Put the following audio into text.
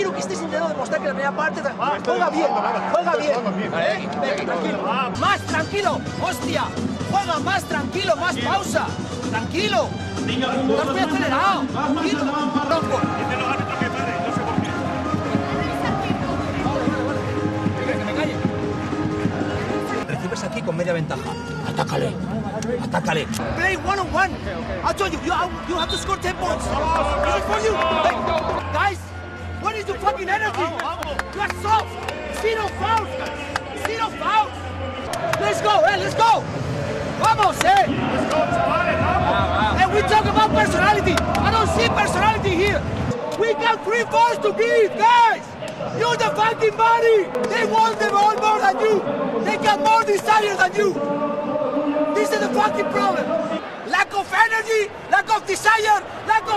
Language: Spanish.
quiero que estés intentando demostrar que la primera parte juega bien, juega bien. Venga, tranquilo. Más tranquilo, hostia. Juega más tranquilo, más pausa. Tranquilo. Estás muy acelerado. Tranquilo. Recibes aquí con media ventaja. Atácale. Atácale. Play one on one. I told you, you have, you have to score 10 points. This is for you. Fucking energy? You are soft. Zero fouls. Zero fouls. Let's go, hey, let's go. Vamos, eh. And we talk about personality. I don't see personality here. We got three balls to give, guys. You're the fucking body. They want the ball more than you. They got more desire than you. This is the fucking problem. Lack of energy, lack of desire, lack.